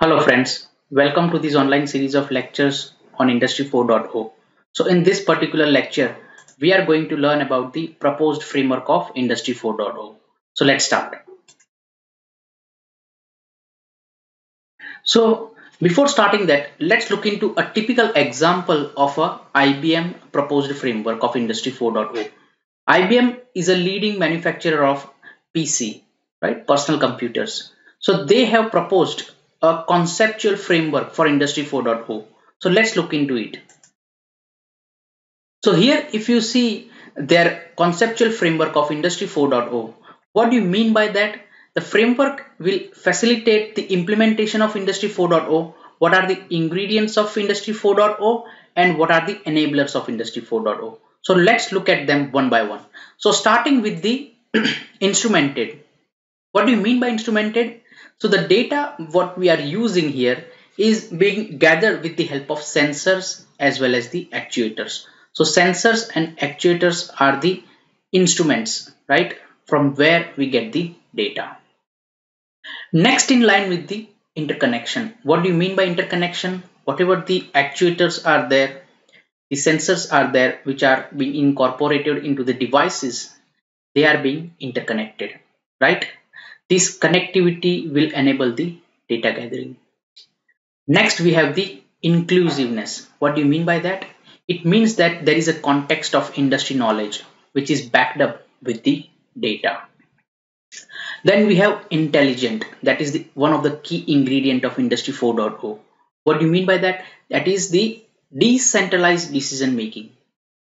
Hello friends, welcome to this online series of lectures on Industry 4.0. So in this particular lecture, we are going to learn about the proposed framework of Industry 4.0. So let's start. So before starting that, let's look into a typical example of a IBM proposed framework of Industry 4.0. IBM is a leading manufacturer of PC, right, personal computers. So they have proposed a conceptual framework for Industry 4.0. So let's look into it. So here, if you see their conceptual framework of Industry 4.0, what do you mean by that? The framework will facilitate the implementation of Industry 4.0. What are the ingredients of Industry 4.0 and what are the enablers of Industry 4.0? So let's look at them one by one. So starting with the instrumented. What do you mean by instrumented? So the data what we are using here is being gathered with the help of sensors as well as the actuators. So sensors and actuators are the instruments, right? From where we get the data. Next in line with the interconnection. What do you mean by interconnection? Whatever the actuators are there, the sensors are there which are being incorporated into the devices, they are being interconnected, right? This connectivity will enable the data gathering. Next, we have the inclusiveness. What do you mean by that? It means that there is a context of industry knowledge which is backed up with the data. Then we have intelligent. That is the, one of the key ingredient of Industry 4.0. What do you mean by that? That is the decentralized decision making.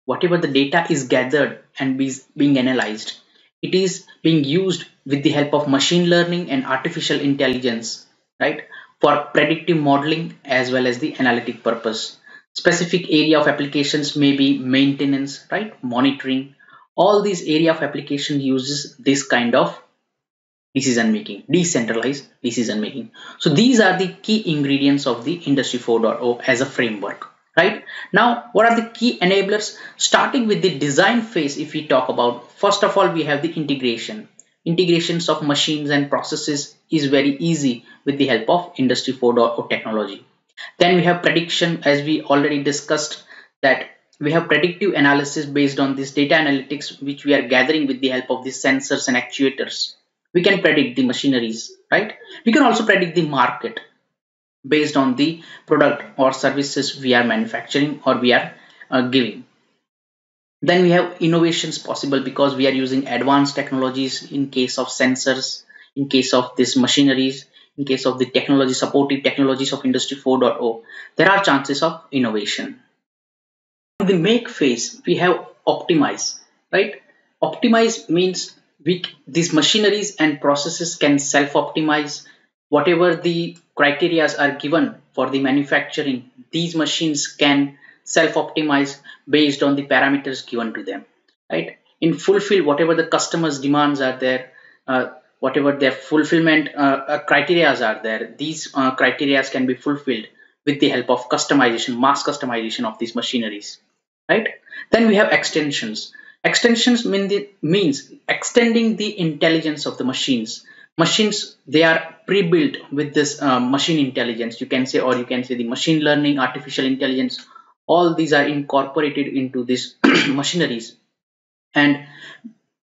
Whatever the data is gathered and is being analyzed, it is being used with the help of machine learning and artificial intelligence, right? For predictive modeling as well as the analytic purpose. Specific area of applications may be maintenance, right? Monitoring. All these area of application uses this kind of decision making, decentralized decision making. So these are the key ingredients of the Industry 4.0 as a framework right? Now what are the key enablers? Starting with the design phase if we talk about first of all we have the integration. Integrations of machines and processes is very easy with the help of industry 4.0 technology. Then we have prediction as we already discussed that we have predictive analysis based on this data analytics which we are gathering with the help of the sensors and actuators. We can predict the machineries right? We can also predict the market based on the product or services we are manufacturing or we are uh, giving. Then we have innovations possible because we are using advanced technologies in case of sensors in case of this machineries in case of the technology supportive technologies of industry 4.0 there are chances of innovation. In the make phase we have optimize right? Optimize means we these machineries and processes can self optimize whatever the criterias are given for the manufacturing, these machines can self-optimize based on the parameters given to them, right? In fulfill whatever the customer's demands are there, uh, whatever their fulfillment uh, uh, criteria are there, these uh, criteria can be fulfilled with the help of customization, mass customization of these machineries, right? Then we have extensions. Extensions mean the, means extending the intelligence of the machines machines they are pre-built with this uh, machine intelligence. You can say or you can say the machine learning artificial intelligence all these are incorporated into these machineries. And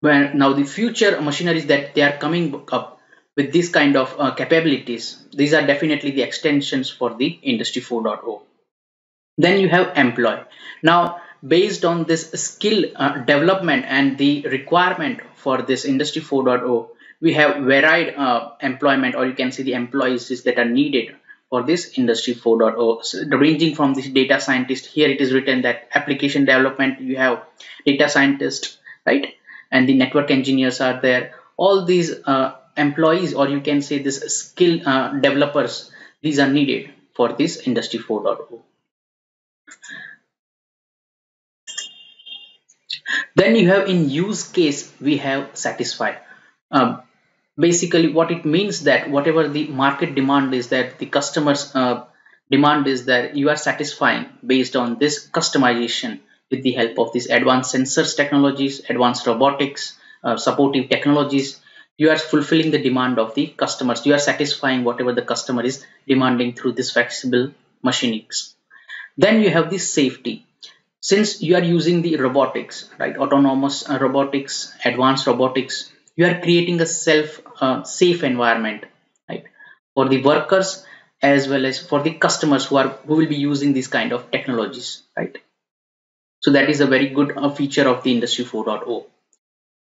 when now the future machineries that they are coming up with this kind of uh, capabilities these are definitely the extensions for the industry 4.0 then you have employ now based on this skill uh, development and the requirement for this industry 4.0 we have varied uh, employment or you can see the employees that are needed for this industry 4.0 so ranging from this data scientist here it is written that application development you have data scientist right? And the network engineers are there. All these uh, employees or you can say this skill uh, developers these are needed for this industry 4.0 then you have in use case we have satisfied um, basically what it means that whatever the market demand is that the customers uh, demand is that you are satisfying based on this customization with the help of these advanced sensors technologies advanced robotics uh, supportive technologies. You are fulfilling the demand of the customers. You are satisfying whatever the customer is demanding through this flexible machinics then you have the safety. Since you are using the robotics right autonomous uh, robotics advanced robotics you are creating a self uh, safe environment right? For the workers as well as for the customers who are who will be using these kind of technologies right? So that is a very good uh, feature of the industry 4.0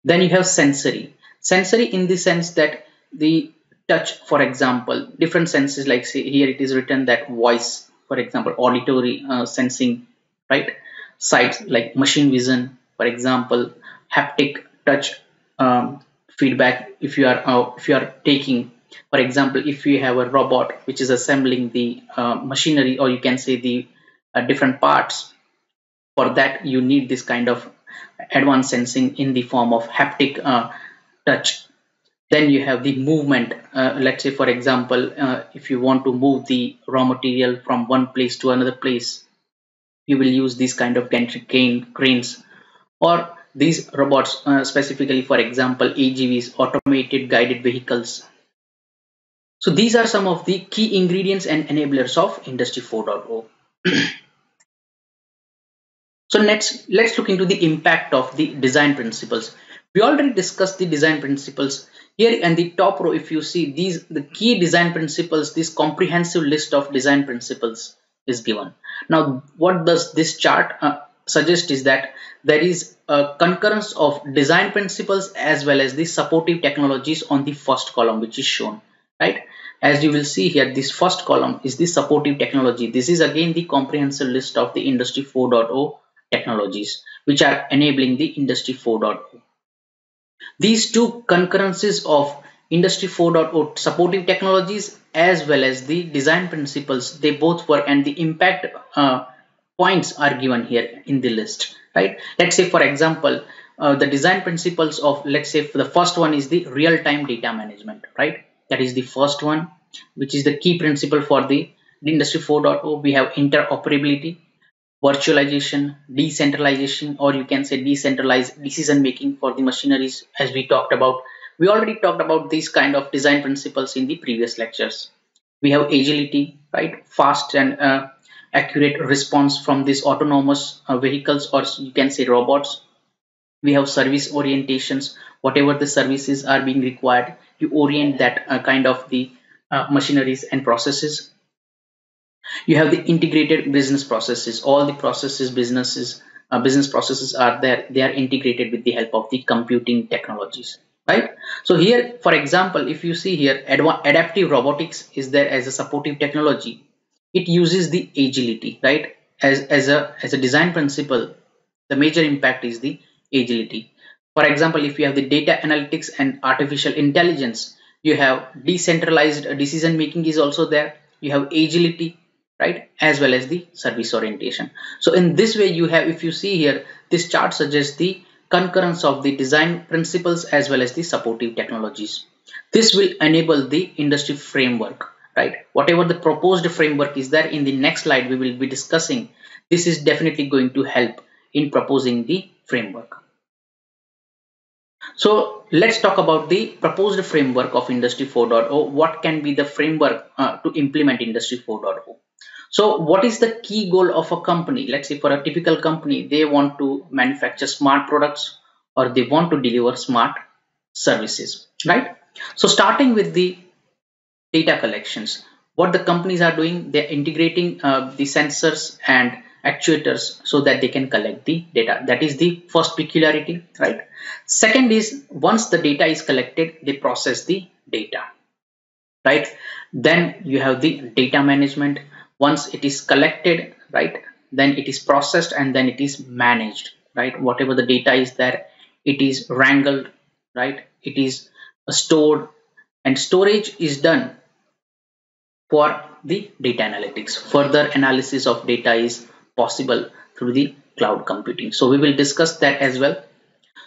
then you have sensory. Sensory in the sense that the touch for example different senses like say here it is written that voice for example auditory uh, sensing right? Sights like machine vision for example haptic touch um, feedback if you are uh, if you are taking. For example if you have a robot which is assembling the uh, machinery or you can say the uh, different parts for that you need this kind of advanced sensing in the form of haptic uh, touch. Then you have the movement uh, let's say for example uh, if you want to move the raw material from one place to another place you will use these kind of crane cranes. Or these robots uh, specifically for example agvs automated guided vehicles. So these are some of the key ingredients and enablers of industry 4.0 so next let's look into the impact of the design principles. We already discussed the design principles. Here and the top row if you see these the key design principles this comprehensive list of design principles is given. Now what does this chart uh, suggest is that there is a concurrence of design principles as well as the supportive technologies on the first column which is shown right? As you will see here this first column is the supportive technology. This is again the comprehensive list of the industry 4.0 technologies which are enabling the industry 4.0 these two concurrences of industry 4.0 supportive technologies as well as the design principles they both work and the impact uh, points are given here in the list right let's say for example uh, the design principles of let's say the first one is the real-time data management right that is the first one which is the key principle for the industry 4.0 we have interoperability virtualization decentralization or you can say decentralized decision making for the machineries as we talked about we already talked about these kind of design principles in the previous lectures. We have agility, right? Fast and uh, accurate response from these autonomous uh, vehicles or you can say robots. We have service orientations. Whatever the services are being required, you orient that uh, kind of the uh, machineries and processes. You have the integrated business processes. All the processes, businesses, uh, business processes are there. They are integrated with the help of the computing technologies right so here for example if you see here adaptive robotics is there as a supportive technology it uses the agility right? As as a as a design principle the major impact is the agility. For example if you have the data analytics and artificial intelligence you have decentralized uh, decision making is also there. You have agility right? As well as the service orientation. So in this way you have if you see here this chart suggests the concurrence of the design principles as well as the supportive technologies. This will enable the industry framework, right? Whatever the proposed framework is there in the next slide we will be discussing, this is definitely going to help in proposing the framework. So let's talk about the proposed framework of Industry 4.0. What can be the framework uh, to implement Industry 4.0? So what is the key goal of a company? Let's say for a typical company, they want to manufacture smart products or they want to deliver smart services, right? So starting with the data collections, what the companies are doing, they're integrating uh, the sensors and actuators so that they can collect the data. That is the first peculiarity, right? Second is once the data is collected, they process the data, right? Then you have the data management once it is collected right then it is processed and then it is managed right whatever the data is there it is wrangled right it is stored and storage is done for the data analytics. Further analysis of data is possible through the cloud computing. So we will discuss that as well.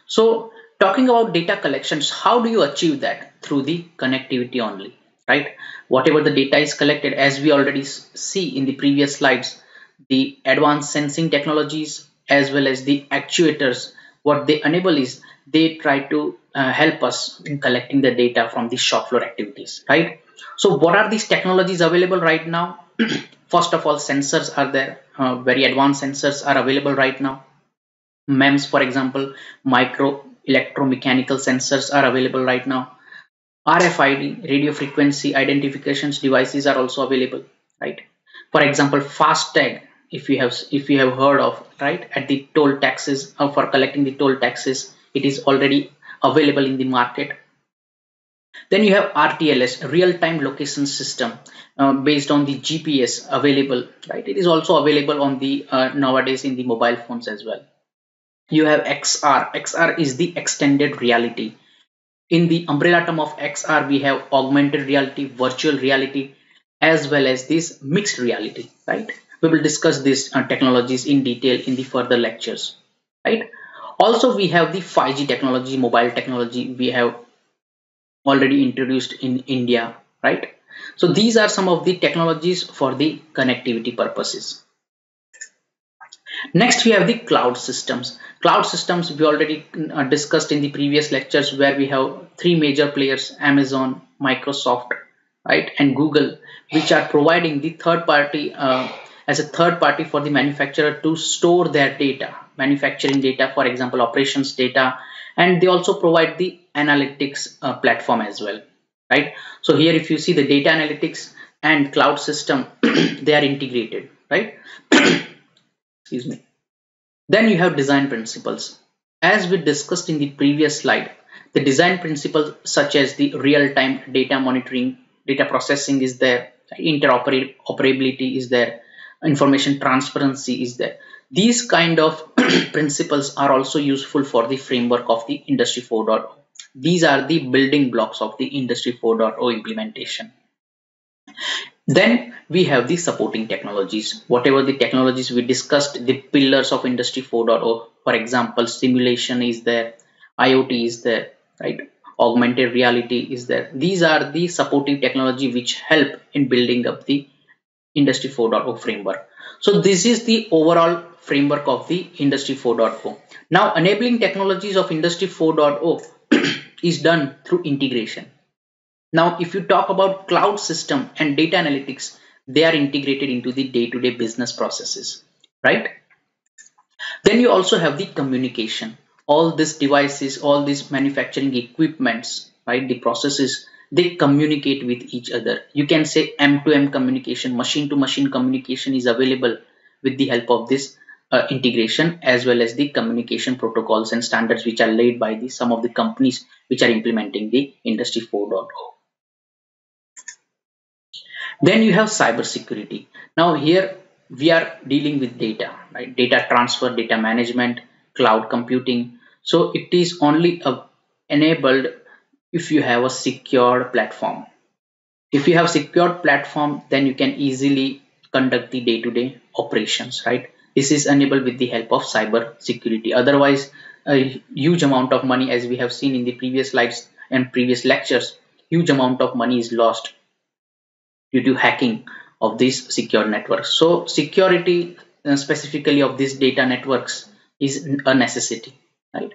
So talking about data collections how do you achieve that? Through the connectivity only right? Whatever the data is collected as we already see in the previous slides the advanced sensing technologies as well as the actuators what they enable is they try to uh, help us in collecting the data from the shop floor activities, right? So what are these technologies available right now? First of all, sensors are there. Uh, very advanced sensors are available right now. MEMS, for example, micro electromechanical sensors are available right now. RFID, radio frequency identifications devices are also available, right? For example, FASTag, if you have if you have heard of, right, at the toll taxes uh, for collecting the toll taxes, it is already available in the market. Then you have RTLS, real-time location system, uh, based on the GPS available, right? It is also available on the uh, nowadays in the mobile phones as well. You have XR. XR is the extended reality. In the umbrella term of XR, we have augmented reality, virtual reality, as well as this mixed reality, right? We will discuss these uh, technologies in detail in the further lectures, right? Also, we have the 5G technology, mobile technology we have already introduced in India, right? So these are some of the technologies for the connectivity purposes. Next, we have the cloud systems. Cloud systems we already uh, discussed in the previous lectures where we have three major players, Amazon, Microsoft, right, and Google, which are providing the third party uh, as a third party for the manufacturer to store their data, manufacturing data, for example, operations data, and they also provide the analytics uh, platform as well, right? So here, if you see the data analytics and cloud system, they are integrated, right? excuse me then you have design principles as we discussed in the previous slide the design principles such as the real-time data monitoring data processing is there interoperability is there information transparency is there these kind of principles are also useful for the framework of the industry 4.0 these are the building blocks of the industry 4.0 implementation then we have the supporting technologies. Whatever the technologies we discussed, the pillars of Industry 4.0, for example, simulation is there, IoT is there, right? Augmented reality is there. These are the supporting technology which help in building up the Industry 4.0 framework. So this is the overall framework of the Industry 4.0. Now enabling technologies of Industry 4.0 is done through integration now, if you talk about cloud system and data analytics, they are integrated into the day-to-day -day business processes, right? Then you also have the communication. All these devices, all these manufacturing equipments, right? The processes, they communicate with each other. You can say M2M communication, machine to machine communication is available with the help of this uh, integration as well as the communication protocols and standards which are laid by the some of the companies which are implementing the industry 4.0 then you have cybersecurity. Now here we are dealing with data, right? Data transfer, data management, cloud computing. So it is only uh, enabled if you have a secured platform. If you have secured platform, then you can easily conduct the day-to-day -day operations, right? This is enabled with the help of cyber security. Otherwise, a huge amount of money, as we have seen in the previous slides and previous lectures, huge amount of money is lost due to hacking of these secure networks. So security uh, specifically of these data networks is a necessity, right?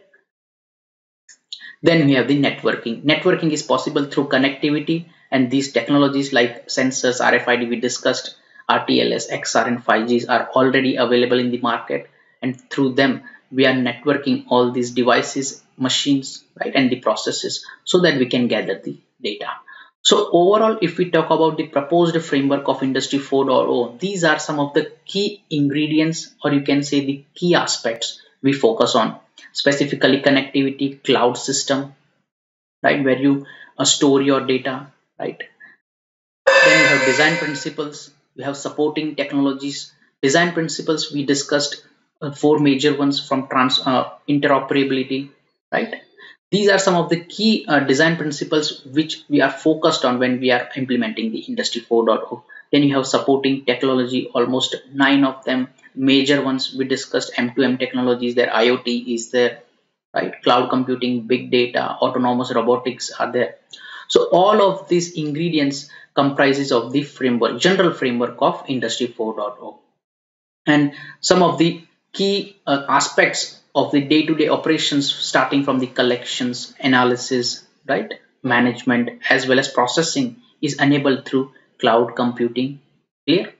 Then we have the networking. Networking is possible through connectivity and these technologies like sensors, RFID we discussed, RTLS, XR and 5Gs are already available in the market and through them we are networking all these devices, machines, right, and the processes so that we can gather the data. So overall, if we talk about the proposed framework of Industry 4.0, these are some of the key ingredients or you can say the key aspects we focus on. Specifically connectivity, cloud system, right, where you uh, store your data, right. Then you have design principles, we have supporting technologies. Design principles we discussed uh, four major ones from trans uh, interoperability, right these are some of the key uh, design principles which we are focused on when we are implementing the Industry 4.0. Then you have supporting technology, almost nine of them. Major ones we discussed M2M technologies, there IoT is there, right? Cloud computing, big data, autonomous robotics are there. So all of these ingredients comprises of the framework, general framework of Industry 4.0. And some of the key uh, aspects of the day-to-day -day operations starting from the collections, analysis, right, management as well as processing is enabled through cloud computing, clear,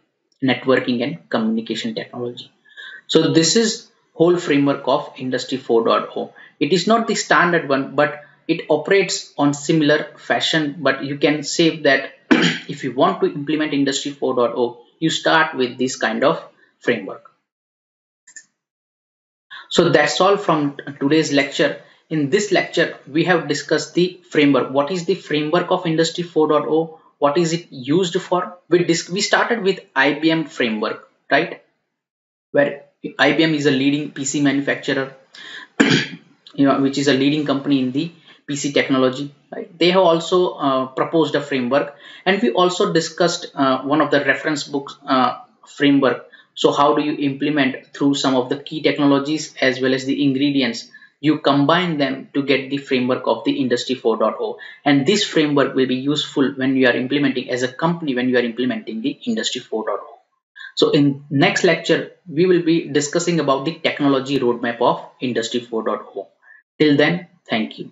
networking and communication technology. So this is whole framework of Industry 4.0. It is not the standard one, but it operates on similar fashion, but you can say that if you want to implement Industry 4.0, you start with this kind of framework. So that's all from today's lecture. In this lecture, we have discussed the framework. What is the framework of Industry 4.0? What is it used for? We, we started with IBM framework, right? Where IBM is a leading PC manufacturer, you know, which is a leading company in the PC technology. Right? They have also uh, proposed a framework, and we also discussed uh, one of the reference books uh, framework so how do you implement through some of the key technologies as well as the ingredients? You combine them to get the framework of the industry 4.0 and this framework will be useful when you are implementing as a company when you are implementing the industry 4.0. So in next lecture, we will be discussing about the technology roadmap of industry 4.0. Till then, thank you.